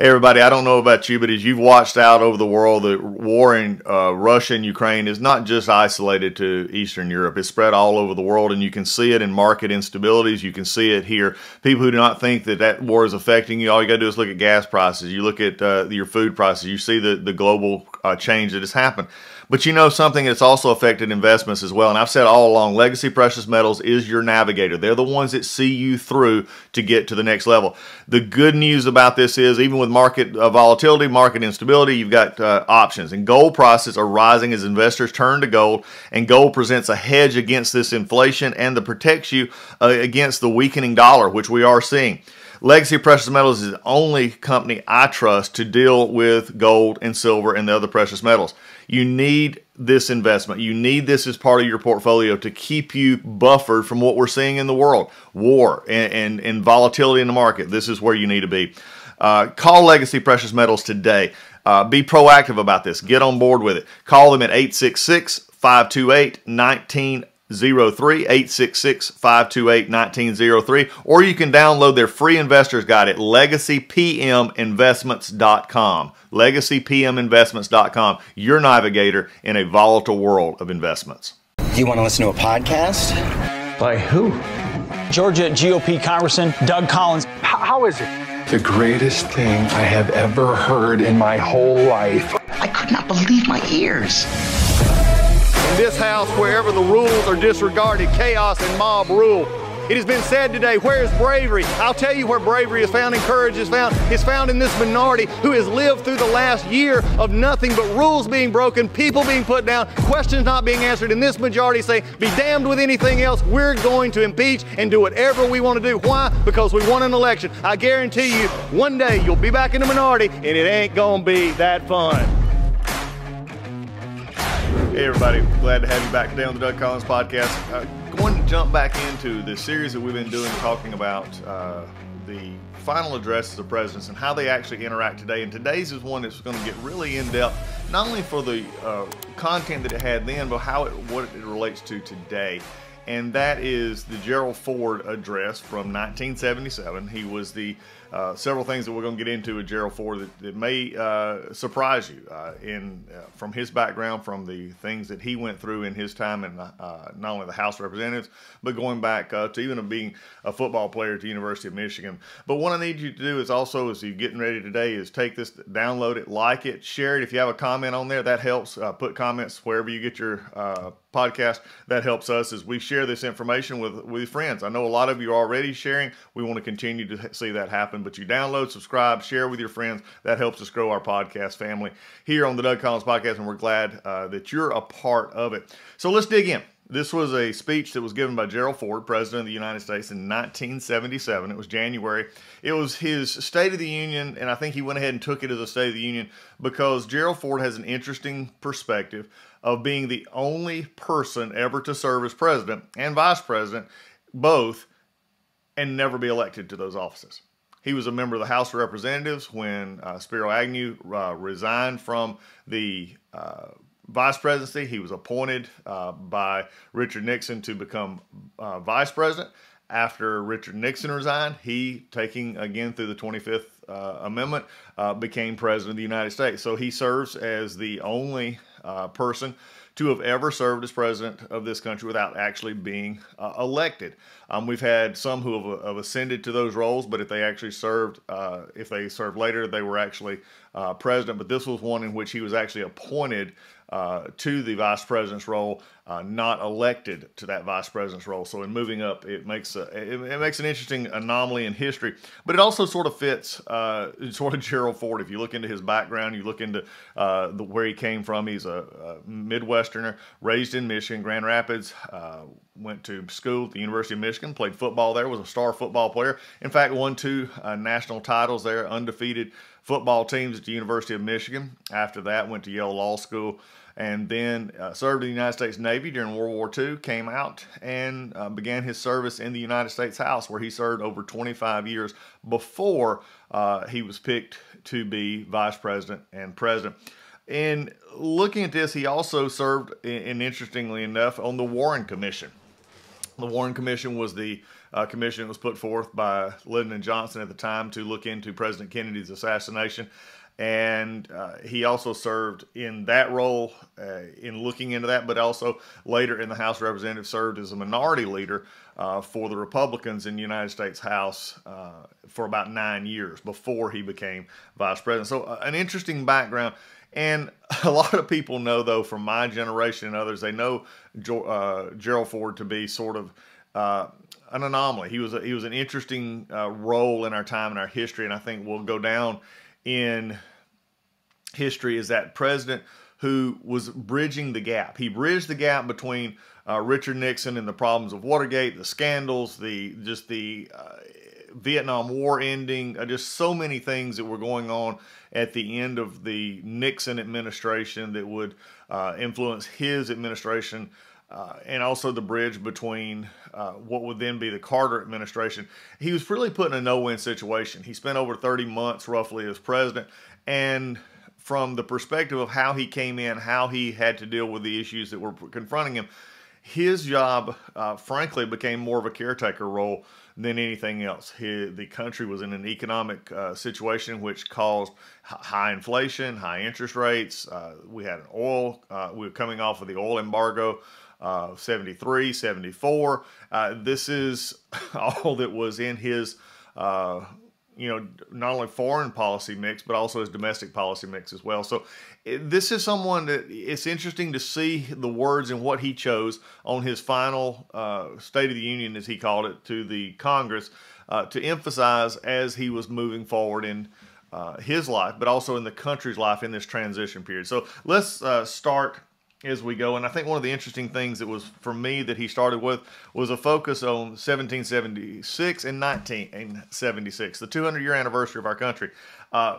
Hey, everybody, I don't know about you, but as you've watched out over the world, the war in uh, Russia and Ukraine is not just isolated to Eastern Europe. It's spread all over the world, and you can see it in market instabilities. You can see it here. People who do not think that that war is affecting you, all you got to do is look at gas prices. You look at uh, your food prices. You see the, the global uh, change that has happened. But you know something that's also affected investments as well. And I've said all along, Legacy Precious Metals is your navigator. They're the ones that see you through to get to the next level. The good news about this is even with market uh, volatility, market instability, you've got uh, options. And gold prices are rising as investors turn to gold. And gold presents a hedge against this inflation and that protects you uh, against the weakening dollar, which we are seeing. Legacy Precious Metals is the only company I trust to deal with gold and silver and the other precious metals. You need this investment. You need this as part of your portfolio to keep you buffered from what we're seeing in the world war and, and, and volatility in the market. This is where you need to be. Uh, call Legacy Precious Metals today. Uh, be proactive about this. Get on board with it. Call them at 866 528 19 03 866 528 1903 or you can download their free investors guide at legacypminvestments.com legacypminvestments.com your navigator in a volatile world of investments. You want to listen to a podcast? By who? Georgia gop congressman doug collins. How is it? The greatest thing i have ever heard in my whole life. I could not believe my ears in this house, wherever the rules are disregarded, chaos and mob rule. It has been said today, where is bravery? I'll tell you where bravery is found and courage is found. It's found in this minority who has lived through the last year of nothing but rules being broken, people being put down, questions not being answered. And this majority say, be damned with anything else. We're going to impeach and do whatever we want to do. Why? Because we won an election. I guarantee you, one day you'll be back in the minority and it ain't going to be that fun. Hey, everybody. Glad to have you back today on the Doug Collins podcast. Uh, going to jump back into the series that we've been doing talking about uh, the final addresses of presidents and how they actually interact today. And today's is one that's going to get really in depth, not only for the uh, content that it had then, but how it, what it relates to today. And that is the Gerald Ford address from 1977. He was the uh, several things that we're going to get into with Gerald Ford that, that may uh, surprise you uh, in uh, from his background, from the things that he went through in his time in uh, not only the House of Representatives, but going back to even being a football player at the University of Michigan. But what I need you to do is also, as you're getting ready today, is take this, download it, like it, share it. If you have a comment on there, that helps. put comments wherever you get your podcast. That helps us as we share this information with with friends. I know a lot of you are already sharing. We want to continue to see that happen. But you download, subscribe, share with your friends. That helps us grow our podcast family here on the Doug Collins Podcast, and we're glad uh, that you're a part of it. So let's dig in. This was a speech that was given by Gerald Ford, President of the United States, in 1977. It was January. It was his State of the Union, and I think he went ahead and took it as a State of the Union because Gerald Ford has an interesting perspective of being the only person ever to serve as president and vice president, both, and never be elected to those offices. He was a member of the House of Representatives when uh, Spiro Agnew uh, resigned from the uh, vice presidency. He was appointed uh, by Richard Nixon to become uh, vice president. After Richard Nixon resigned, he, taking again through the 25th uh, Amendment, became president of the United States. So he serves as the only uh, person to have ever served as president of this country without actually being uh, elected. Um, we've had some who have, have, ascended to those roles, but if they actually served, uh, if they served later, they were actually uh, president. But this was one in which he was actually appointed uh, to the vice president's role, uh, not elected to that vice president's role. So in moving up, it makes a, it, it, makes an interesting anomaly in history, but it also sort of fits uh, sort of Gerald Ford. If you look into his background, you look into uh, the, where he came from. He's a, a, Midwesterner, raised in Michigan, Grand Rapids. Uh, went to school at the University of Michigan, played football there, was a star football player. In fact, won two uh, national titles there, undefeated football teams at the University of Michigan. After that, went to Yale Law School and then uh, served in the United States Navy during World War II, came out and uh, began his service in the United States House, where he served over 25 years before uh, he was picked to be vice president and president. And looking at this, he also served, and interestingly enough, on the Warren Commission. The Warren Commission was the uh, commission that was put forth by Lyndon Johnson at the time to look into President Kennedy's assassination. And uh, he also served in that role uh, in looking into that, but also later in the House of Representatives served as a minority leader uh, for the Republicans in the United States House uh, for about nine years before he became vice president. So, uh, an interesting background. And a lot of people know, though, from my generation and others, they know uh, Gerald Ford to be sort of an anomaly. He was a, he was an interesting role in our time and our history, and I think will go down in history is that president who was bridging the gap. He bridged the gap between uh, Richard Nixon and the problems of Watergate, the scandals, the just the uh, Vietnam War ending, uh, just so many things that were going on at the end of the Nixon administration that would uh, influence his administration. Uh, and also the bridge between uh, what would then be the Carter administration. He was really put in a no-win situation. He spent over 30 months roughly as president, and from the perspective of how he came in, how he had to deal with the issues that were confronting him, his job, uh, frankly, became more of a caretaker role than anything else. He, the country was in an economic uh, situation which caused high inflation, high interest rates. Uh, we had an oil, uh, we were coming off of the oil embargo. Uh, 73, 74. Uh, this is all that was in his uh, you know, not only foreign policy mix, but also his domestic policy mix as well. So this is someone that it's interesting to see the words and what he chose on his final uh, State of the Union, as he called it, to the Congress uh, to emphasize as he was moving forward in uh, his life, but also in the country's life in this transition period. So let's start as we go. And I think one of the interesting things that was for me that he started with was a focus on 1776 and 1976, the 200 year anniversary of our country. Uh,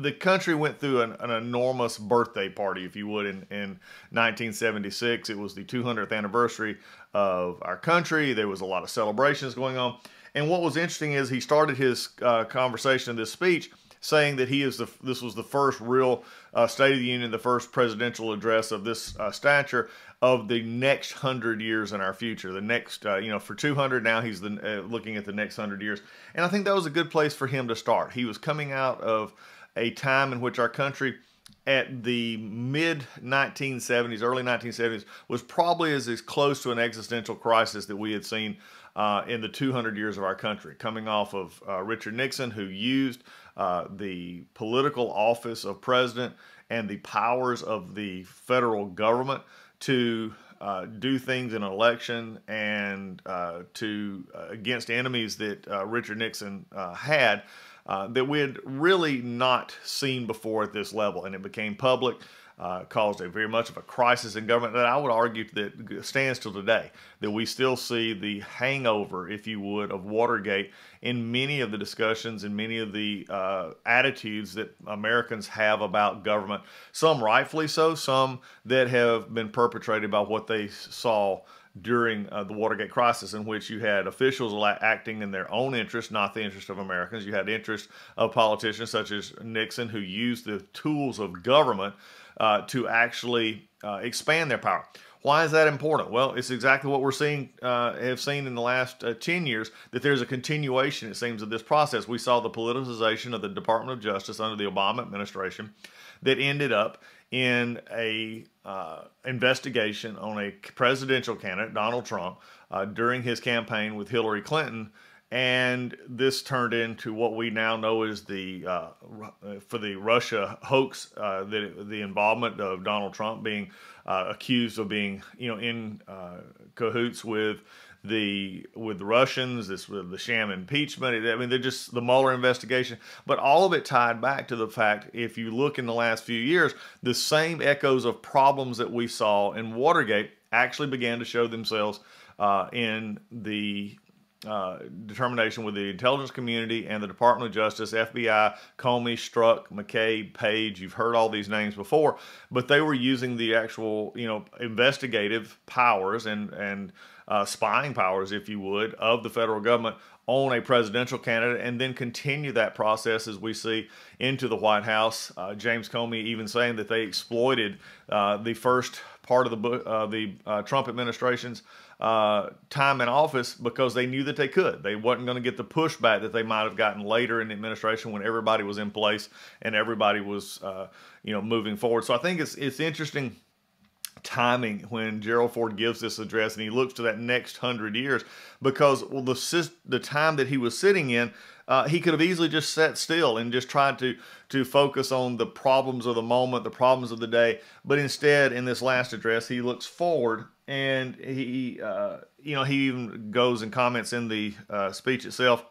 the country went through an, an, enormous birthday party, if you would, in, in 1976. It was the 200th anniversary of our country. There was a lot of celebrations going on. And what was interesting is he started his uh, conversation, this speech, saying that he is the this was the first real uh, State of the Union, the first presidential address of this uh, stature of the next hundred years in our future. The next, uh, you know, for 200 now he's the, uh, looking at the next hundred years, and I think that was a good place for him to start. He was coming out of a time in which our country at the mid 1970s, early 1970s, was probably as, as close to an existential crisis that we had seen uh, in the 200 years of our country, coming off of uh, Richard Nixon, who used uh, the political office of president and the powers of the federal government to uh, do things in an election and uh, to uh, against enemies that Richard Nixon had. that we had really not seen before at this level, and it became public uh, caused a very much of a crisis in government that I would argue that stands till today. That we still see the hangover, if you would, of Watergate in many of the discussions and many of the uh, attitudes that Americans have about government. Some rightfully so, some that have been perpetrated by what they saw during uh, the Watergate crisis, in which you had officials acting in their own interest, not the interest of Americans. You had interest of politicians such as Nixon, who used the tools of government uh, to actually uh, expand their power. Why is that important? Well, it's exactly what we're seeing, uh, have seen in the last uh, 10 years, that there's a continuation, it seems, of this process. We saw the politicization of the Department of Justice under the Obama administration that ended up in a uh, investigation on a presidential candidate, Donald Trump, uh, during his campaign with Hillary Clinton and this turned into what we now know is the uh, for the Russia hoax, uh, the the involvement of Donald Trump being uh, accused of being you know in uh, cahoots with the with the Russians, this the sham impeachment. I mean, they're just the Mueller investigation, but all of it tied back to the fact if you look in the last few years, the same echoes of problems that we saw in Watergate actually began to show themselves uh, in the uh, determination with the intelligence community and the Department of Justice, FBI, Comey, Strzok, McCabe, Page. You've heard all these names before, but they were using the actual, you know, investigative powers and and uh, spying powers, if you would, of the federal government on a presidential candidate, and then continue that process as we see into the White House. Uh, James Comey even saying that they exploited uh, the first part of the uh, the Trump administration's uh, time in office because they knew that they could. They wasn't going to get the pushback that they might have gotten later in the administration when everybody was in place and everybody was, uh, you know, moving forward. So I think it's it's interesting timing when Gerald Ford gives this address and he looks to that next hundred years because well the the time that he was sitting in uh, he could have easily just sat still and just tried to to focus on the problems of the moment the problems of the day but instead in this last address he looks forward and he uh, you know he even goes and comments in the uh, speech itself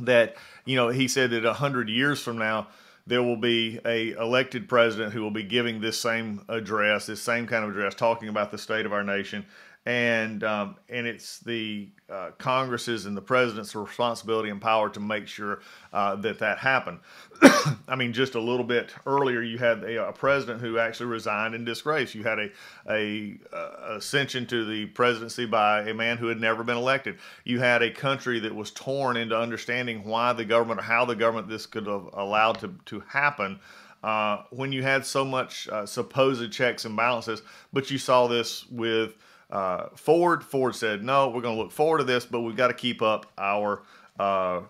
that you know he said that a hundred years from now there will be a elected president who will be giving this same address, this same kind of address, talking about the state of our nation, and um, and it's the uh, Congress's and the president's responsibility and power to make sure uh, that that happened. I mean, just a little bit earlier, you had a, a, president who actually resigned in disgrace. You had a, a, a ascension to the presidency by a man who had never been elected. You had a country that was torn into understanding why the government or how the government this could have allowed to to happen. Uh, when you had so much uh, supposed checks and balances, but you saw this with uh, Ford, Ford said, no, we're going to look forward to this, but we've got to keep up our, uh,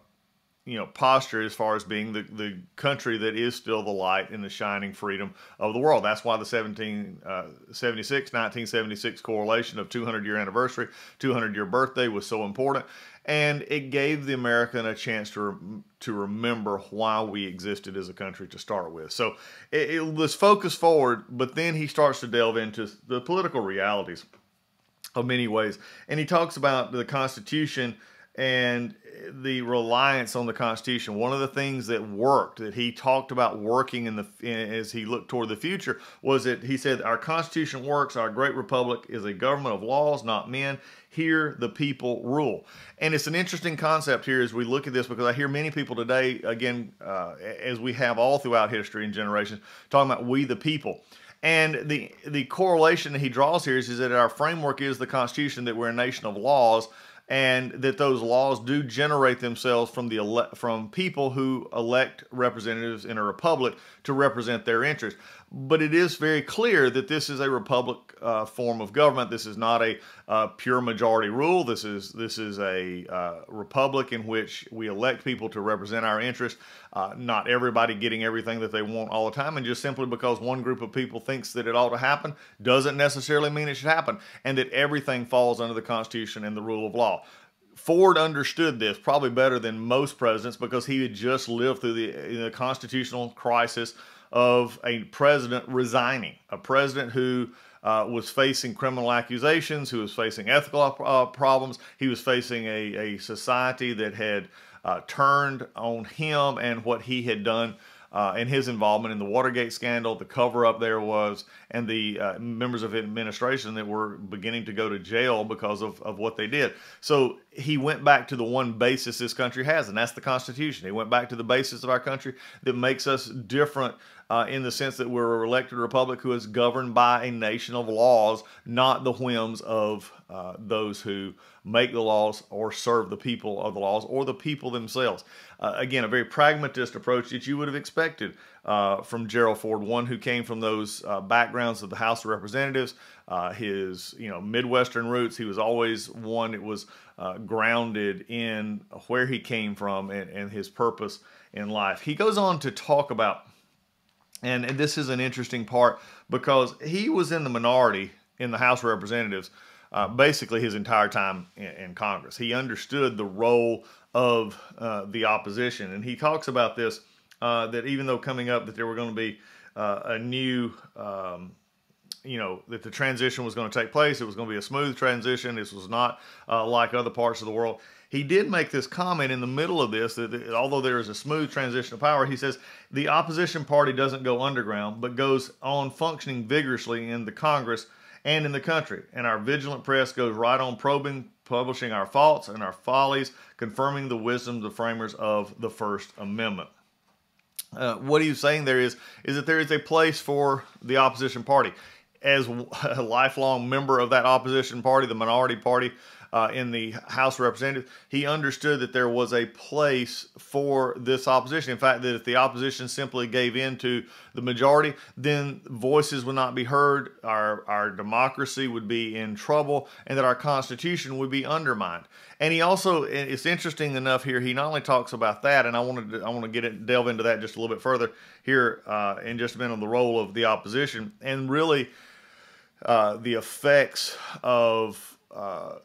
you know, posture as far as being the, the country that is still the light and the shining freedom of the world. That's why the 1776, uh, 1976 correlation of 200 year anniversary, 200 year birthday was so important. And it gave the American a chance to, to remember why we existed as a country to start with. So it, it was focused forward, but then he starts to delve into the political realities of many ways. And he talks about the Constitution and the reliance on the Constitution. One of the things that worked that he talked about working in the as he looked toward the future was that he said our Constitution works. Our great republic is a government of laws, not men. Here, the people rule. And it's an interesting concept here as we look at this because I hear many people today, again, uh, as we have all throughout history and generations, talking about we the people. And the the correlation that he draws here is, is that our framework is the Constitution, that we're a nation of laws, and that those laws do generate themselves from the ele- from people who elect representatives in a republic to represent their interests but it is very clear that this is a republic uh, form of government. This is not a uh, pure majority rule. This is this is a uh, republic in which we elect people to represent our interests. Uh, not everybody getting everything that they want all the time, and just simply because one group of people thinks that it ought to happen doesn't necessarily mean it should happen, and that everything falls under the Constitution and the rule of law. Ford understood this probably better than most presidents because he had just lived through the, the constitutional crisis of a president resigning, a president who uh, was facing criminal accusations, who was facing ethical uh, problems. He was facing a, a society that had uh, turned on him and what he had done uh, and his involvement in the Watergate scandal, the cover up there was, and the uh, members of administration that were beginning to go to jail because of, of what they did. So he went back to the one basis this country has, and that's the Constitution. He went back to the basis of our country that makes us different uh, in the sense that we're a elected republic who is governed by a nation of laws, not the whims of uh, those who make the laws or serve the people of the laws or the people themselves. Uh, again, a very pragmatist approach that you would have expected uh, from Gerald Ford, one who came from those uh, backgrounds of the House of Representatives, uh, his you know Midwestern roots. He was always one that was grounded in where he came from and, and his purpose in life. He goes on to talk about and, and this is an interesting part because he was in the minority in the House of Representatives uh, basically his entire time in, in, Congress. He understood the role of uh, the opposition, and he talks about this uh, that even though coming up that there were going to be uh, a new, um, you know, that the transition was going to take place, it was going to be a smooth transition. This was not uh, like other parts of the world. He did make this comment in the middle of this that although there is a smooth transition of power, he says the opposition party doesn't go underground, but goes on functioning vigorously in the Congress and in the country. And our vigilant press goes right on probing, publishing our faults and our follies, confirming the wisdom of the framers of the First Amendment. Uh, what he's saying there is, is that there is a place for the opposition party. As a lifelong member of that opposition party, the minority party, uh, in the House of Representatives, he understood that there was a place for this opposition. In fact, that if the opposition simply gave in to the majority, then voices would not be heard, our, our democracy would be in trouble, and that our Constitution would be undermined. And he also, it's interesting enough here, he not only talks about that, and I wanted to, I want to get it, delve into that just a little bit further here uh, in just a minute on the role of the opposition and really uh, the effects of uh,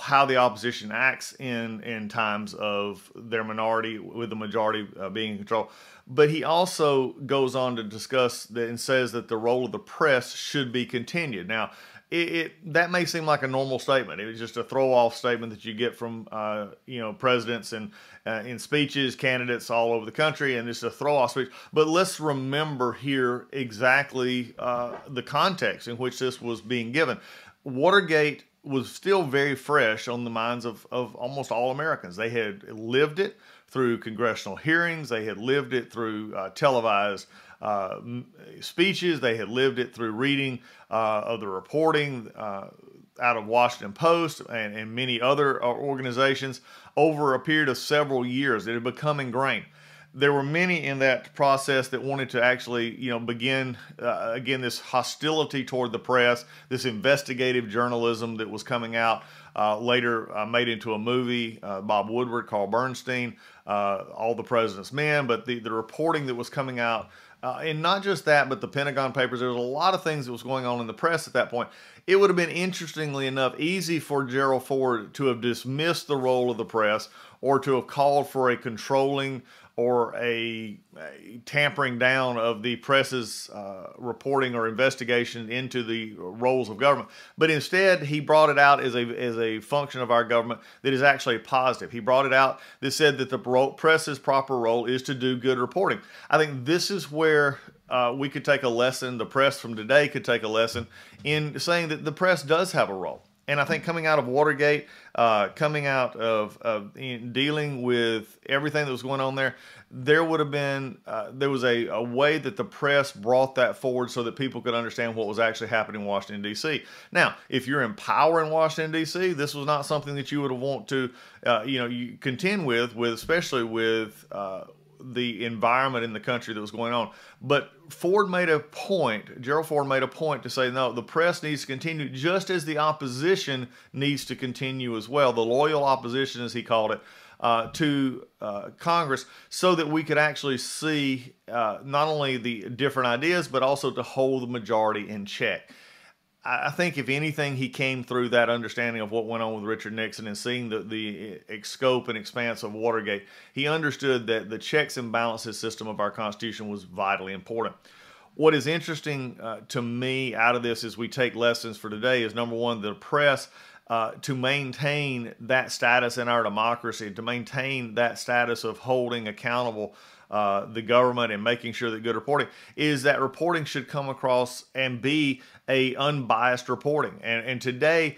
how the opposition acts in in times of their minority with the majority uh, being in control. But he also goes on to discuss and says that the role of the press should be continued. Now, it, it, that may seem like a normal statement. It was just a throw off statement that you get from uh, you know presidents and uh, in speeches, candidates all over the country, and it's a throw off speech. But let's remember here exactly uh, the context in which this was being given. Watergate was still very fresh on the minds of, of almost all Americans. They had lived it through congressional hearings, they had lived it through uh, televised uh, speeches, they had lived it through reading uh, of the reporting uh, out of Washington Post and, and many other uh, organizations over a period of several years. It had become ingrained there were many in that process that wanted to actually, you know, begin uh, again this hostility toward the press, this investigative journalism that was coming out. Uh, later uh, made into a movie, uh, Bob Woodward, Carl Bernstein, All the President's Men, but the, the reporting that was coming out, uh, and not just that, but the Pentagon Papers, there was a lot of things that was going on in the press at that point. It would have been, interestingly enough, easy for Gerald Ford to have dismissed the role of the press or to have called for a controlling or a, a, tampering down of the press's uh, reporting or investigation into the roles of government. But instead, he brought it out as a, as a function of our government that is actually positive. He brought it out that said that the press's proper role is to do good reporting. I think this is where uh, we could take a lesson, the press from today could take a lesson in saying that the press does have a role. And I think coming out of Watergate, uh, coming out of, of dealing with everything that was going on there, there would have been uh, there was a, a way that the press brought that forward so that people could understand what was actually happening in Washington D.C. Now, if you're in power in Washington D.C., this was not something that you would have want to, uh, you know, you contend with, with especially with uh, the environment in the country that was going on. But Ford made a point, Gerald Ford made a point to say, no, the press needs to continue just as the opposition needs to continue as well. The loyal opposition, as he called it, uh, to uh, Congress so that we could actually see uh, not only the different ideas, but also to hold the majority in check. I think if anything, he came through that understanding of what went on with Richard Nixon and seeing the, the scope and expanse of Watergate. He understood that the checks and balances system of our Constitution was vitally important. What is interesting uh, to me out of this as we take lessons for today is number one, the press uh, to maintain that status in our democracy, to maintain that status of holding accountable uh, the government and making sure that good reporting is that reporting should come across and be a unbiased reporting. And, and today,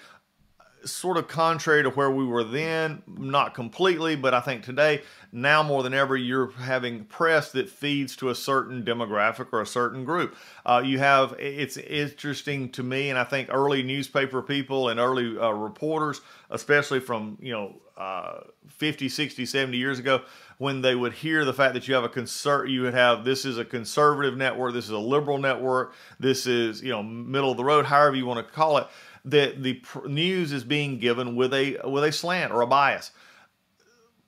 sort of contrary to where we were then, not completely, but I think today, now more than ever, you're having press that feeds to a certain demographic or a certain group. Uh, you have, it's interesting to me, and I think early newspaper people and early uh, reporters, especially from, you know, uh, 50, 60, 70 years ago, when they would hear the fact that you have a conser- you would have this is a conservative network, this is a liberal network, this is, you know, middle of the road, however you want to call it that the news is being given with a with a slant or a bias.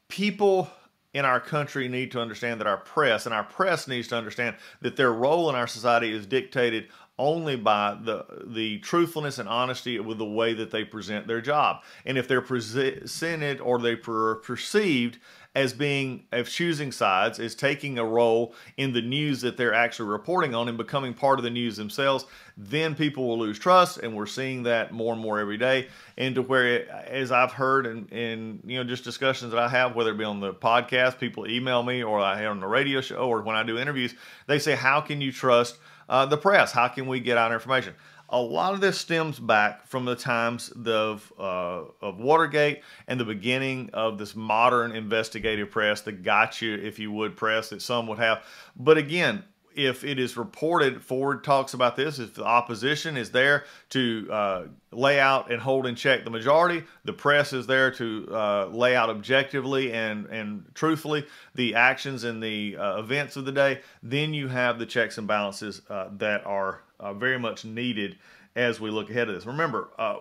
People in our country need to understand that our press and our press needs to understand that their role in our society is dictated only by the the truthfulness and honesty with the way that they present their job. And if they're presented or they are perceived as being of choosing sides, as taking a role in the news that they're actually reporting on and becoming part of the news themselves, then people will lose trust, and we're seeing that more and more every day. And to where, as I've heard in, in you know just discussions that I have, whether it be on the podcast, people email me, or I have on the radio show, or when I do interviews, they say, "How can you trust?" uh, the press. How can we get out information? A lot of this stems back from the times of, uh, of Watergate and the beginning of this modern investigative press, the gotcha, if you would, press that some would have. But again, if it is reported, Ford talks about this, if the opposition is there to uh, lay out and hold in check the majority, the press is there to uh, lay out objectively and, and truthfully the actions and the uh, events of the day, then you have the checks and balances uh, that are uh, very much needed as we look ahead of this. Remember, uh,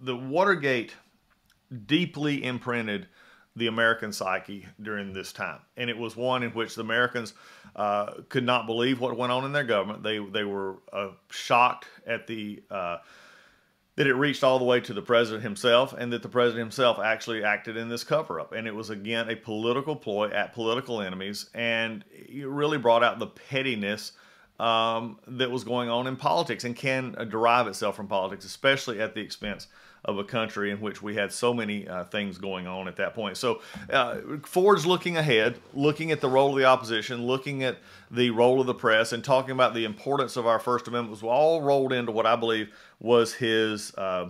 the Watergate deeply imprinted the American psyche during this time. And it was one in which the Americans uh, could not believe what went on in their government. They, they were uh, shocked at the uh, that it reached all the way to the president himself and that the president himself actually acted in this cover up. And it was, again, a political ploy at political enemies. And it really brought out the pettiness um, that was going on in politics and can derive itself from politics, especially at the expense of a country in which we had so many uh, things going on at that point. So uh, Ford's looking ahead, looking at the role of the opposition, looking at the role of the press, and talking about the importance of our First Amendment was all rolled into what I believe was his. Uh,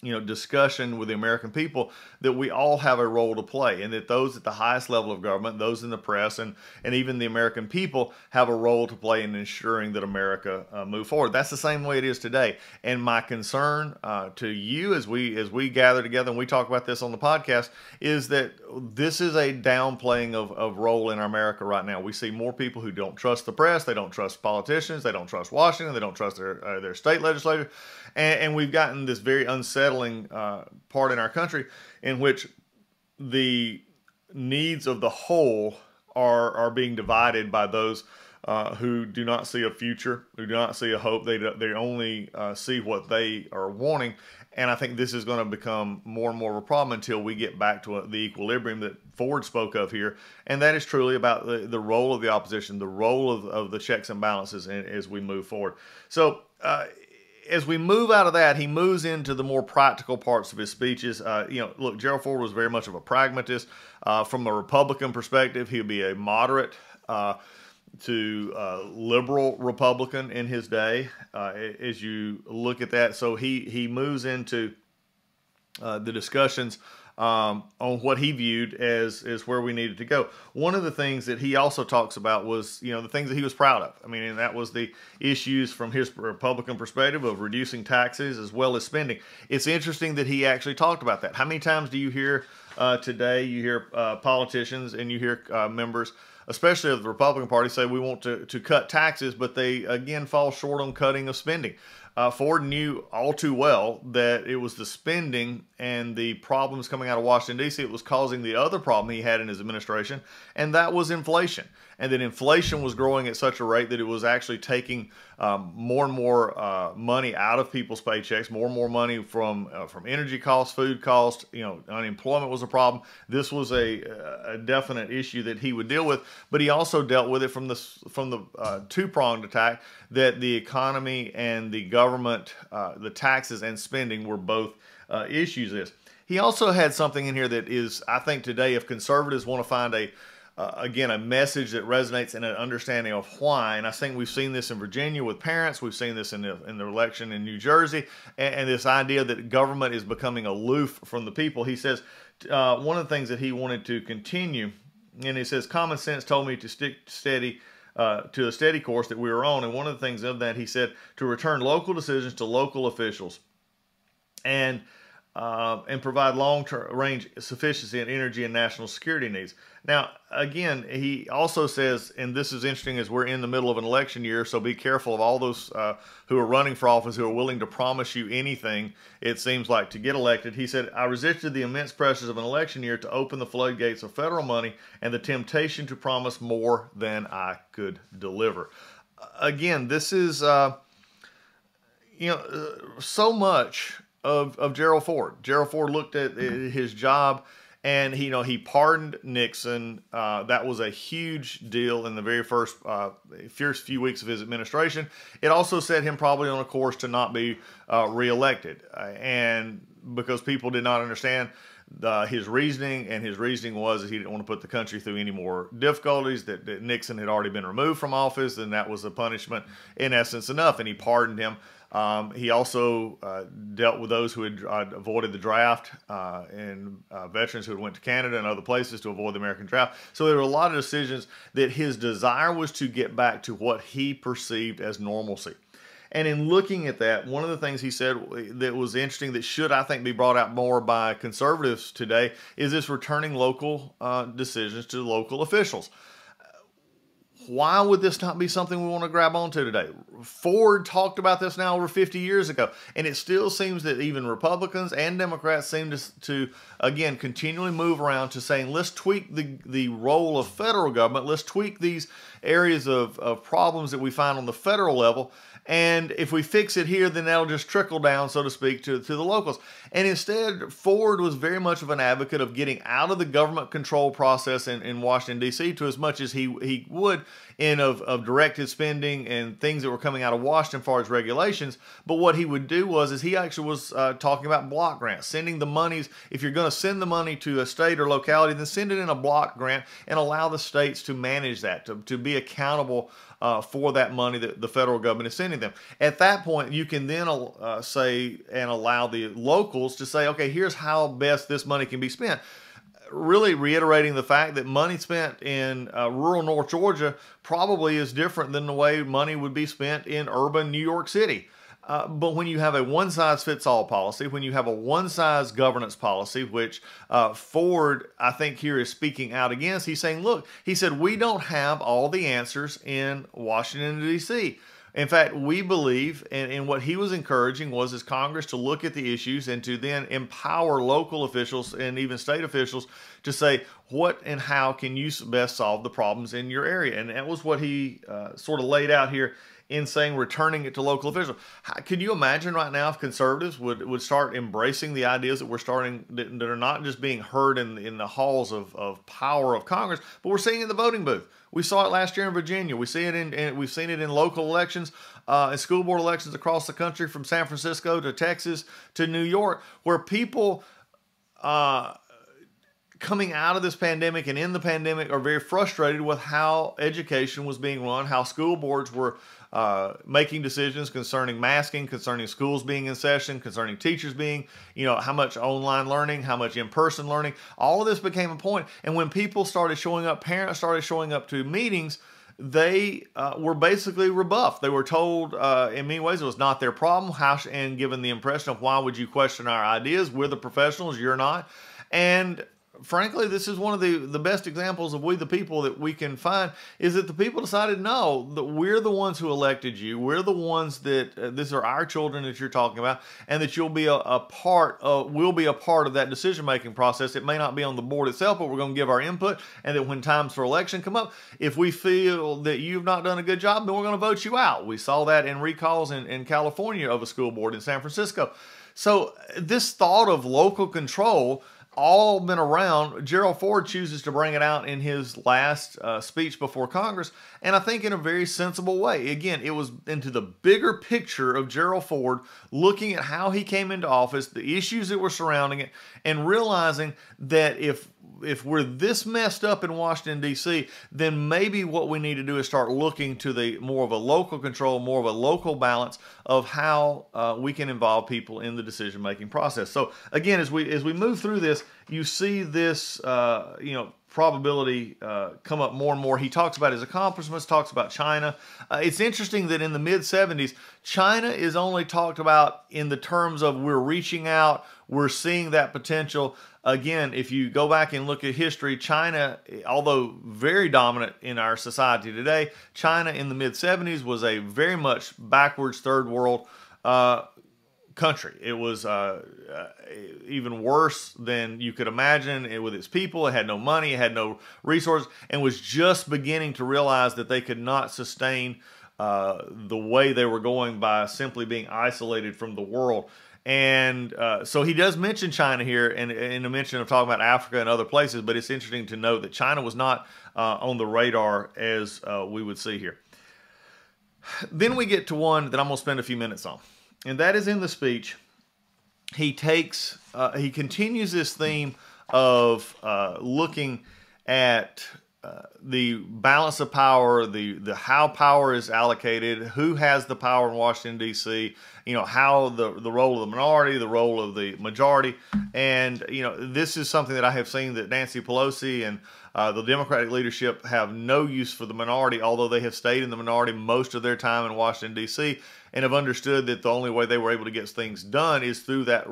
you know discussion with the American people that we all have a role to play and that those at the highest level of government those in the press and and even the American people have a role to play in ensuring that America uh, move forward. That's the same way it is today. And my concern uh, to you as we as we gather together and we talk about this on the podcast is that this is a downplaying of, of role in America right now. We see more people who don't trust the press they don't trust politicians they don't trust Washington they don't trust their uh, their state legislature. And, and we've gotten this very unsettling uh, part in our country in which the needs of the whole are are being divided by those uh, who do not see a future, who do not see a hope. They they only uh, see what they are wanting, and I think this is going to become more and more of a problem until we get back to the equilibrium that Ford spoke of here, and that is truly about the, the role of the opposition, the role of, of the checks and balances as we move forward. So. Uh, as we move out of that, he moves into the more practical parts of his speeches. Uh, you know, look, Gerald Ford was very much of a pragmatist. Uh, from a Republican perspective, he'd be a moderate uh, to uh, liberal Republican in his day. Uh, as you look at that, so he he moves into uh, the discussions um, on what he viewed as as where we needed to go. One of the things that he also talks about was you know the things that he was proud of. I mean, and that was the issues from his Republican perspective of reducing taxes as well as spending. It's interesting that he actually talked about that. How many times do you hear uh, today? You hear uh, politicians and you hear uh, members especially of the Republican Party, say we want to, to cut taxes, but they again fall short on cutting of spending uh, Ford knew all too well that it was the spending and the problems coming out of Washington, D.C. that was causing the other problem he had in his administration, and that was inflation. And that inflation was growing at such a rate that it was actually taking um, more and more uh, money out of people's paychecks, more and more money from uh, from energy costs, food costs. You know, unemployment was a problem. This was a, a definite issue that he would deal with, but he also dealt with it from the from the uh, two pronged attack that the economy and the government, uh, the taxes and spending were both uh, issues. This he also had something in here that is, I think, today if conservatives want to find a uh, again, a message that resonates and an understanding of why. And I think we've seen this in Virginia with parents. We've seen this in the, in the election in New Jersey. And, and this idea that government is becoming aloof from the people. He says uh, one of the things that he wanted to continue, and he says, common sense told me to stick steady. Uh, to a steady course that we were on. And one of the things of that, he said, to return local decisions to local officials. And uh, and provide long-term range sufficiency in energy and national security needs. Now, again, he also says, and this is interesting as we're in the middle of an election year, so be careful of all those uh, who are running for office who are willing to promise you anything, it seems like, to get elected. He said, I resisted the immense pressures of an election year to open the floodgates of federal money and the temptation to promise more than I could deliver. Again, this is, uh, you know, uh, so much of, of Gerald Ford. Gerald Ford looked at his job and he, you know, he pardoned Nixon. Uh, that was a huge deal in the very first uh, first few weeks of his administration. It also set him probably on a course to not be uh, reelected, uh, and because people did not understand uh, his reasoning, and his reasoning was that he didn't want to put the country through any more difficulties. That, that Nixon had already been removed from office, and that was a punishment in essence enough, and he pardoned him. Um, he also uh, dealt with those who had uh, avoided the draft uh, and uh, veterans who had went to Canada and other places to avoid the American draft. So there were a lot of decisions that his desire was to get back to what he perceived as normalcy. And in looking at that, one of the things he said that was interesting that should, I think, be brought out more by conservatives today is this returning local uh, decisions to local officials why would this not be something we want to grab onto today? Ford talked about this now over 50 years ago, and it still seems that even Republicans and Democrats seem to, to again, continually move around to saying, let's tweak the, the role of federal government, let's tweak these areas of, of problems that we find on the federal level, and if we fix it here, then that'll just trickle down, so to speak, to, to the locals. And instead, Ford was very much of an advocate of getting out of the government control process in, in Washington, D.C. to as much as he, he would in of, of directed spending and things that were coming out of Washington as far as regulations. But what he would do was is he actually was uh, talking about block grants, sending the monies. If you're going to send the money to a state or locality, then send it in a block grant and allow the states to manage that, to, to be accountable uh, for that money that the federal government is sending them. At that point, you can then uh, say and allow the locals to say, okay, here's how best this money can be spent really reiterating the fact that money spent in uh, rural North Georgia probably is different than the way money would be spent in urban New York City. Uh, but when you have a one size fits all policy, when you have a one size governance policy, which uh, Ford, I think, here is speaking out against, he's saying, look, he said, we don't have all the answers in Washington, D.C. In fact, we believe, and, and, what he was encouraging was as Congress to look at the issues and to then empower local officials and even state officials to say what and how can you best solve the problems in your area. And that was what he uh, sort of laid out here in saying returning it to local officials. How, can you imagine right now if conservatives would, would start embracing the ideas that we're starting that, that are not just being heard in, in the halls of, of power of Congress, but we're seeing in the voting booth. We saw it last year in Virginia. We see it in, in we've seen it in local elections, uh, and school board elections across the country, from San Francisco to Texas to New York, where people. Uh, coming out of this pandemic and in the pandemic are very frustrated with how education was being run, how school boards were uh, making decisions concerning masking, concerning schools being in session, concerning teachers being, you know, how much online learning, how much in person learning. All of this became a point. And when people started showing up, parents started showing up to meetings they uh, were basically rebuffed. They were told, uh, in many ways, it was not their problem. How and given the impression of why would you question our ideas? We're the professionals, you're not. And frankly, this is one of the, the best examples of we the people that we can find is that the people decided no, that we're the ones who elected you. We're the ones that uh, these are our children that you're talking about, and that you'll be a, a part of, we'll be a part of that decision making process. It may not be on the board itself, but we're going to give our input. And that when times for election come up, if we feel that you've not done a good job, then we're going to vote you out. We saw that in recalls in, in California of a school board in San Francisco. So this thought of local control all been around. Gerald Ford chooses to bring it out in his last uh, speech before Congress, and I think in a very sensible way. Again, it was into the bigger picture of Gerald Ford, looking at how he came into office, the issues that were surrounding it, and realizing that if if we're this messed up in Washington D.C., then maybe what we need to do is start looking to the more of a local control, more of a local balance of how uh, we can involve people in the decision making process. So again, as we as we move through this, you see this uh, you know probability uh, come up more and more. He talks about his accomplishments, talks about China. Uh, it's interesting that in the mid 70s, China is only talked about in the terms of we're reaching out, we're seeing that potential. Again, if you go back and look at history, China, although very dominant in our society today, China in the mid 70s was a very much backwards third world uh, country. It was uh, uh, even worse than you could imagine it, with its people. It had no money, it had no resources, and was just beginning to realize that they could not sustain uh, the way they were going by simply being isolated from the world. And uh, so he does mention China here and in a mention of talking about Africa and other places, but it's interesting to note that China was not uh, on the radar as uh, we would see here. Then we get to one that I'm going to spend a few minutes on and that is in the speech. He takes, uh, he continues this theme of uh, looking at the balance of power, the the how power is allocated, who has the power in Washington D.C. You know how the the role of the minority, the role of the majority, and you know this is something that I have seen that Nancy Pelosi and uh, the Democratic leadership have no use for the minority, although they have stayed in the minority most of their time in Washington D.C. and have understood that the only way they were able to get things done is through that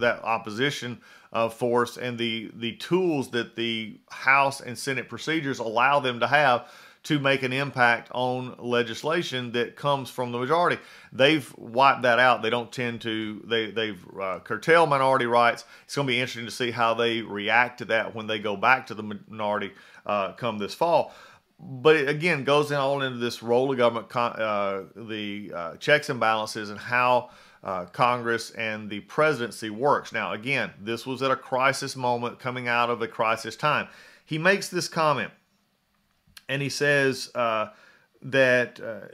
that opposition uh, force and the the tools that the House and Senate procedures allow them to have to make an impact on legislation that comes from the majority. They've wiped that out. They don't tend to, they, they've uh, curtailed minority rights. It's going to be interesting to see how they react to that when they go back to the minority uh, come this fall. But it, again, goes in all into this role of government, uh, the uh, checks and balances, and how uh, Congress and the presidency works. Now, again, this was at a crisis moment coming out of a crisis time. He makes this comment, and he says uh, that uh,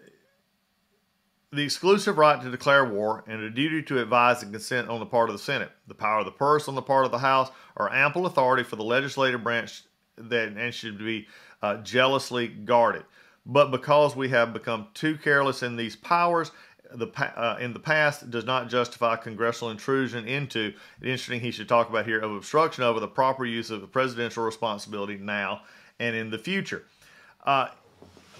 the exclusive right to declare war and a duty to advise and consent on the part of the Senate, the power of the purse on the part of the House, are ample authority for the legislative branch that and should be uh, jealously guarded. But because we have become too careless in these powers the uh, in the past does not justify congressional intrusion into. Interesting, he should talk about here of obstruction over the proper use of the presidential responsibility now and in the future. Uh,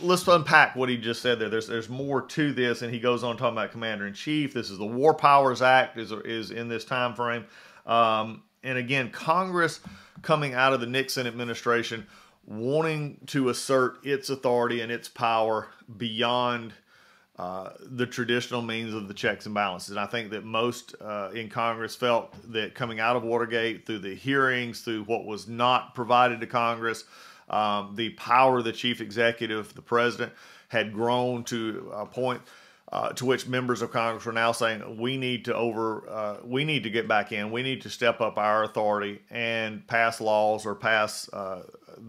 let's unpack what he just said there. There's there's more to this, and he goes on talking about commander in chief. This is the War Powers Act is is in this time frame, um, and again, Congress coming out of the Nixon administration wanting to assert its authority and its power beyond uh, the traditional means of the checks and balances. And I think that most uh, in Congress felt that coming out of Watergate, through the hearings, through what was not provided to Congress, um, the power of the chief executive, the president, had grown to a point uh, to which members of Congress were now saying we need to over uh, we need to get back in we need to step up our authority and pass laws or pass uh,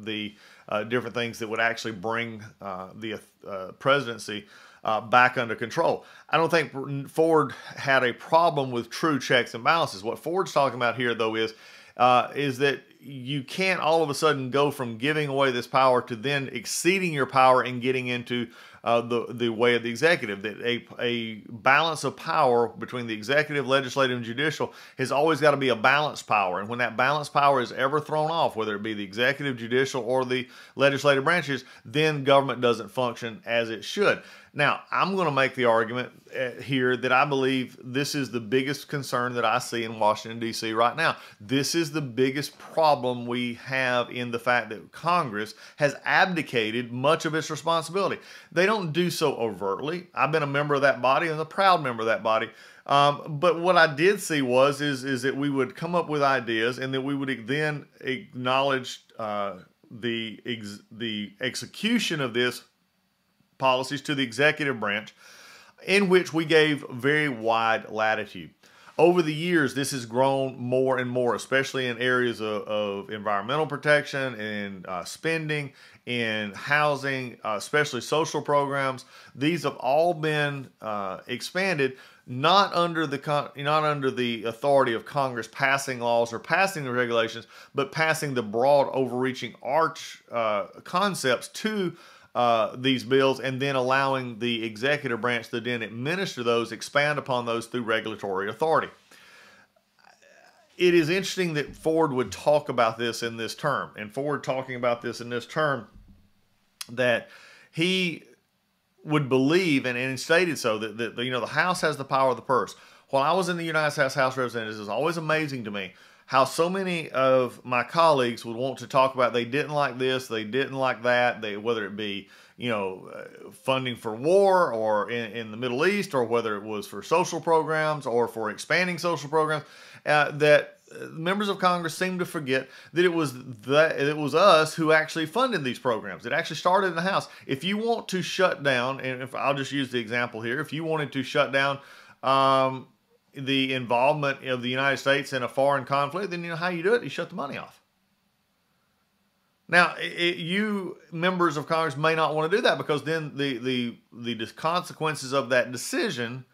the uh, different things that would actually bring uh, the uh, presidency uh, back under control. I don't think Ford had a problem with true checks and balances. What Ford's talking about here, though, is uh, is that you can't all of a sudden go from giving away this power to then exceeding your power and getting into uh, the the way of the executive. That a a balance of power between the executive, legislative, and judicial has always got to be a balanced power. And when that balanced power is ever thrown off, whether it be the executive, judicial, or the legislative branches, then government doesn't function as it should. Now, I'm going to make the argument uh, here that I believe this is the biggest concern that I see in Washington, D.C. right now. This is the biggest problem we have in the fact that Congress has abdicated much of its responsibility. They don't do so overtly. I've been a member of that body and a proud member of that body. Um, but what I did see was is is that we would come up with ideas and that we would then acknowledge uh, the ex the execution of this policies to the executive branch, in which we gave very wide latitude. Over the years, this has grown more and more, especially in areas of, of environmental protection and uh, spending, in housing, uh, especially social programs. These have all been uh, expanded, not under the not under the authority of Congress passing laws or passing the regulations, but passing the broad, overreaching arch uh, concepts to uh, these bills and then allowing the executive branch to then administer those, expand upon those through regulatory authority. It is interesting that Ford would talk about this in this term, and Ford talking about this in this term that he would believe, and, and stated so, that, that you know the House has the power of the purse. While I was in the United States House of Representatives, it's always amazing to me how so many of my colleagues would want to talk about they didn't like this, they didn't like that, they whether it be you know uh, funding for war or in, in, the Middle East, or whether it was for social programs or for expanding social programs, uh, that uh, members of Congress seem to forget that it was that it was us who actually funded these programs. It actually started in the House. If you want to shut down, and if I'll just use the example here, if you wanted to shut down. Um, the involvement of the United States in a foreign conflict, then you know how you do it? You shut the money off. Now, it, you members of Congress may not want to do that because then the, the, the consequences of that decision